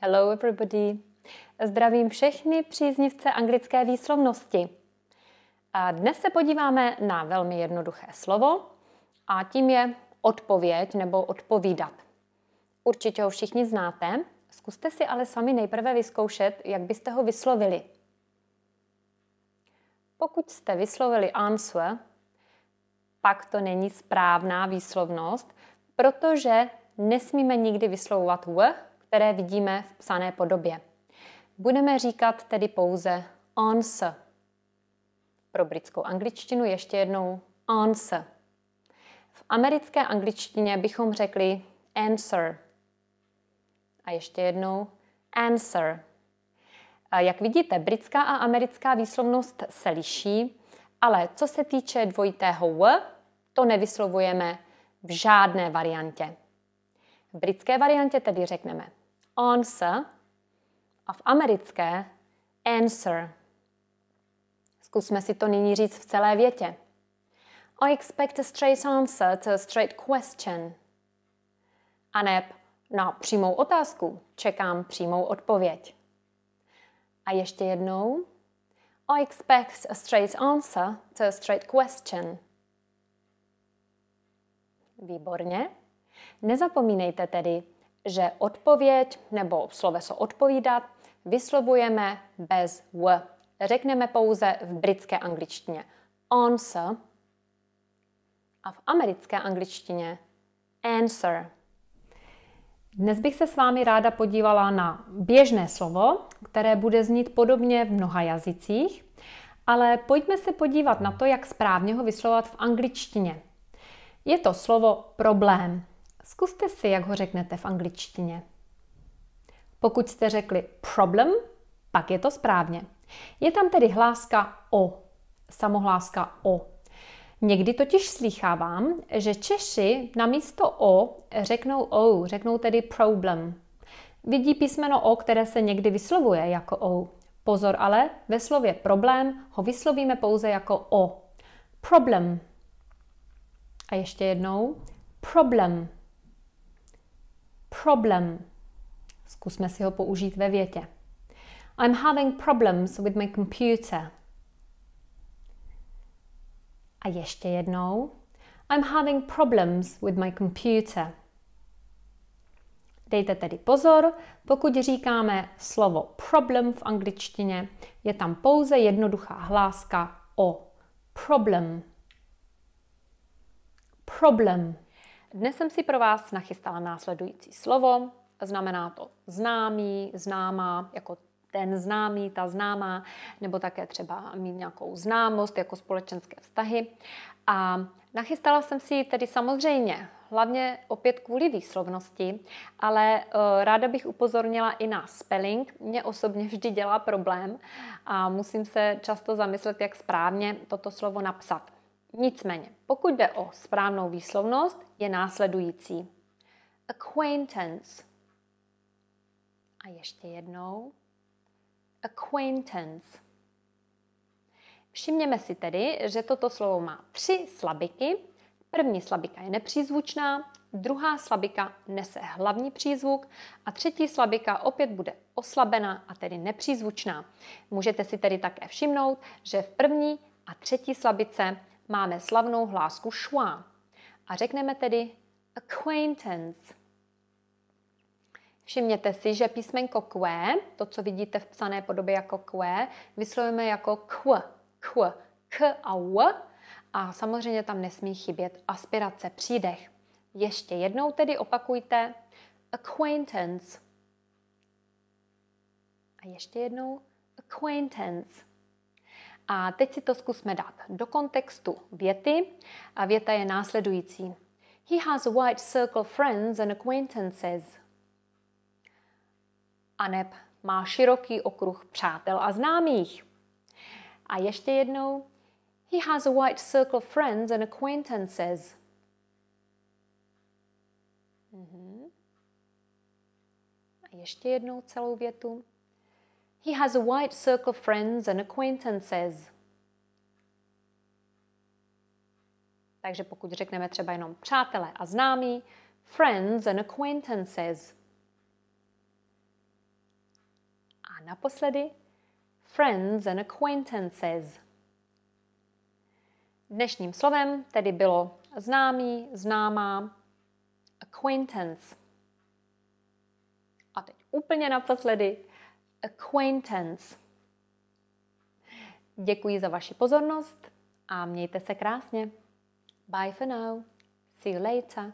Hello everybody. Zdravím všechny příznivce anglické výslovnosti. A dnes se podíváme na velmi jednoduché slovo a tím je odpověď nebo odpovídat. Určitě ho všichni znáte, zkuste si ale sami nejprve vyzkoušet, jak byste ho vyslovili. Pokud jste vyslovili answer, pak to není správná výslovnost, protože nesmíme nikdy vyslovovat w, které vidíme v psané podobě. Budeme říkat tedy pouze answer. Pro britskou angličtinu ještě jednou answer. V americké angličtině bychom řekli answer. A ještě jednou answer. Jak vidíte, britská a americká výslovnost se liší, ale co se týče dvojitého w, to nevyslovujeme v žádné variantě. V britské variantě tedy řekneme answer a v americké answer. Zkusme si to nyní říct v celé větě. I expect a straight answer to a straight question. A neb na přímou otázku čekám přímou odpověď. A ještě jednou. I expect a straight answer to a straight question. Výborně. Nezapomínejte tedy, že odpověď nebo sloveso odpovídat vyslovujeme bez w. Řekneme pouze v britské angličtině answer a v americké angličtině answer. Dnes bych se s vámi ráda podívala na běžné slovo, které bude znít podobně v mnoha jazycích, ale pojďme se podívat na to, jak správně ho vyslovovat v angličtině. Je to slovo problém. Zkuste si, jak ho řeknete v angličtině. Pokud jste řekli problem, pak je to správně. Je tam tedy hláska o, samohláska o. Někdy totiž slýchávám, že Češi na místo o řeknou o, řeknou tedy problem. Vidí písmeno o, které se někdy vyslovuje jako o. Pozor ale, ve slově problém ho vyslovíme pouze jako o. Problem. A ještě jednou. Problem. Problem. Zkusme si ho použít ve větě. I'm having problems with my computer. A ještě jednou. I'm having problems with my computer. Dejte tedy pozor, pokud říkáme slovo problem v angličtině, je tam pouze jednoduchá hláska o. Problem. Problem. Dnes jsem si pro vás nachystala následující slovo. Znamená to známý, známá, jako ten známý, ta známá, nebo také třeba mít nějakou známost jako společenské vztahy. A nachystala jsem si tedy samozřejmě hlavně opět kvůli výslovnosti, ale uh, ráda bych upozornila i na spelling. Mě osobně vždy dělá problém a musím se často zamyslet, jak správně toto slovo napsat. Nicméně, pokud jde o správnou výslovnost, je následující. Acquaintance. A ještě jednou. Acquaintance. Všimněme si tedy, že toto slovo má tři slabiky. První slabika je nepřízvučná, druhá slabika nese hlavní přízvuk a třetí slabika opět bude oslabená a tedy nepřízvučná. Můžete si tedy také všimnout, že v první a třetí slabice máme slavnou hlásku schwa. A řekneme tedy acquaintance. Všimněte si, že písmenko que, to, co vidíte v psané podobě jako que, vyslovujeme jako kw, kw, k a w a samozřejmě tam nesmí chybět aspirace, přídech. Ještě jednou tedy opakujte acquaintance. A ještě jednou acquaintance. A teď si to zkusme dát do kontextu věty. A věta je následující. He has a wide circle of friends and acquaintances. Aneb má široký okruh přátel a známých. A ještě jednou. He has a wide circle of friends and acquaintances. Mhm. A ještě jednou celou větu. He has a wide circle of friends and acquaintances. Takže pokud řekneme třeba jenom přátelé a známí, friends and acquaintances. A naposledy friends and acquaintances. Dnešním slovem tedy bylo známý, známá, acquaintance. A teď úplně naposledy acquaintance. Děkuji za vaši pozornost a mějte se krásně. Bye for now. See you later.